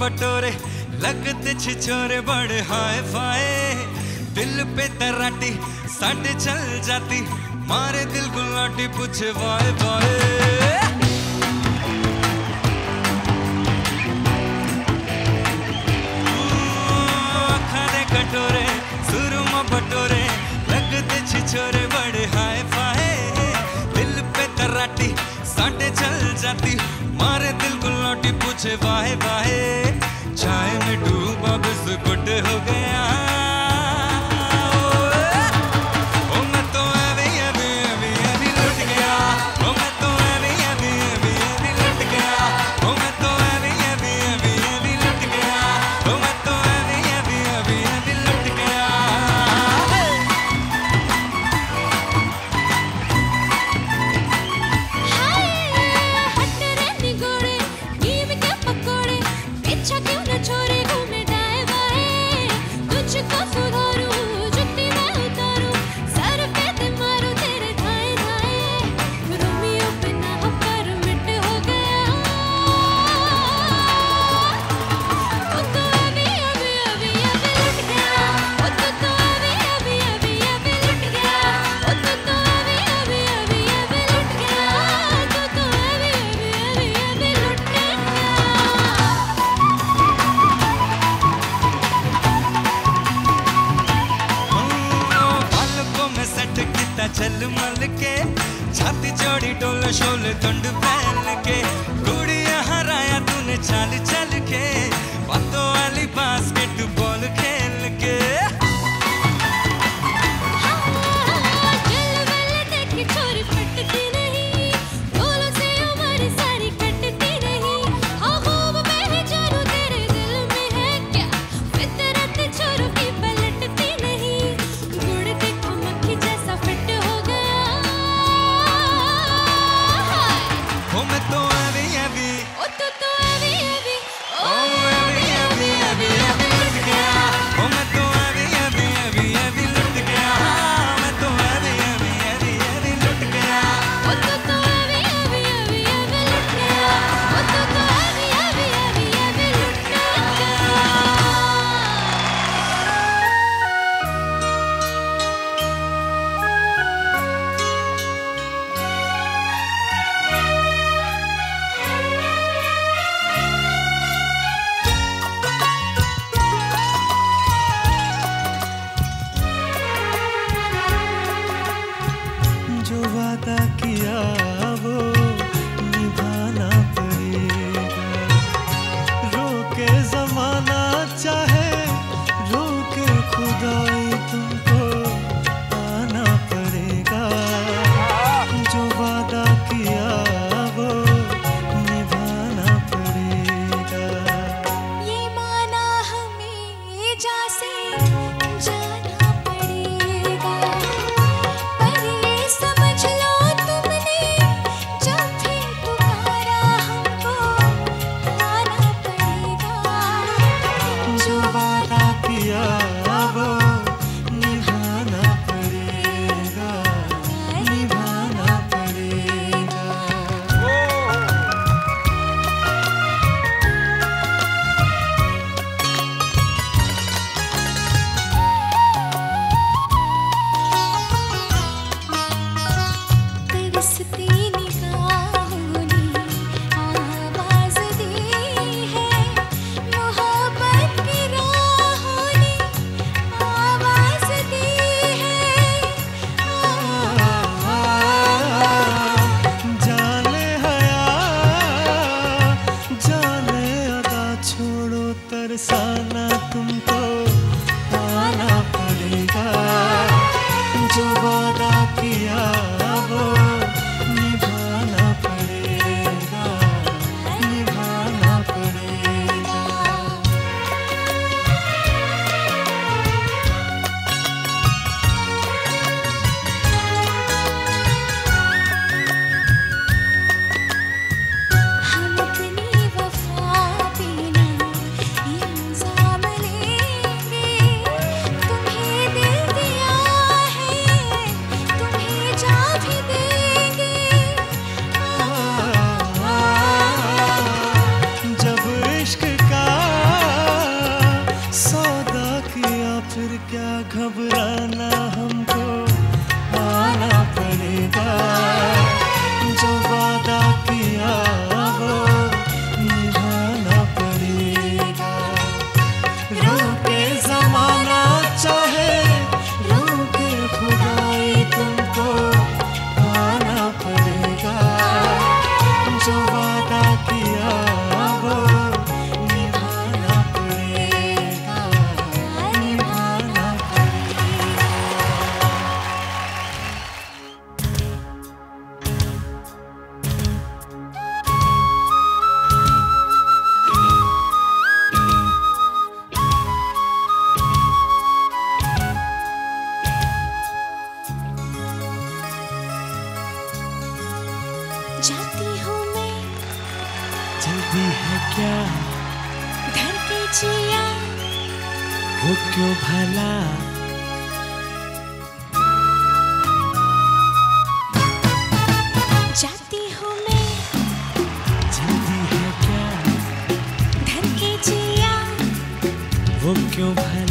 पटोरे लगते छिछोरे बड़े हाय फाए। दिल पे तराटी, साढ़े चल जाती, मारे दिल गुलाटी, पूछे वाय वाय कटोरे, सुरमा बटोरे लगते छिछोरे बड़े हाय फाए। दिल पे तराटी, साढ़े चल जाती, मारे लौटी पूछे वाहे वाहे चाय में डूबा बिस्कुट हो गया। मल के छाती चौड़ी डोला शोल तुंड पहन के गुड़िया हराया तूने चाल दिया फिर क्या घबराना हम क्या? धरती जिया वो क्यों भला? जाती हूँ मैं। जल्दी है क्या? धड़के जिया वो क्यों भला?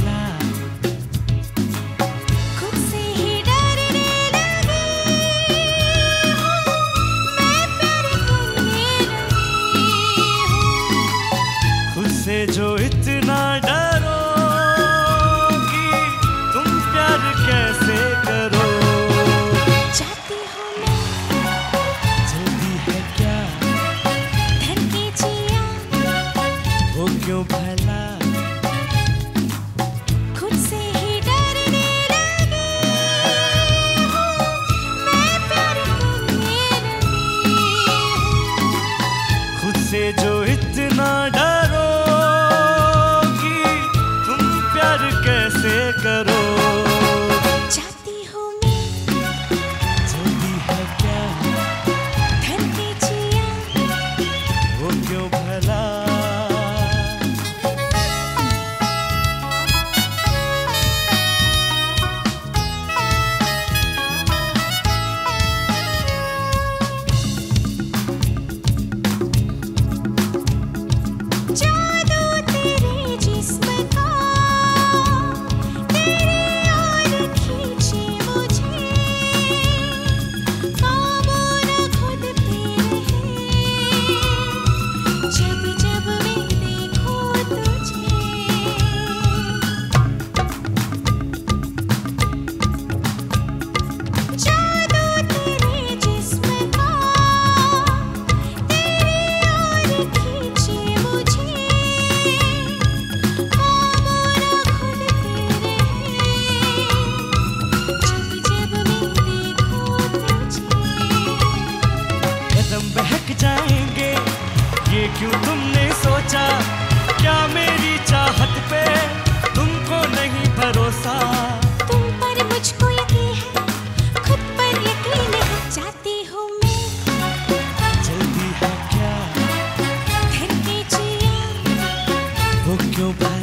就白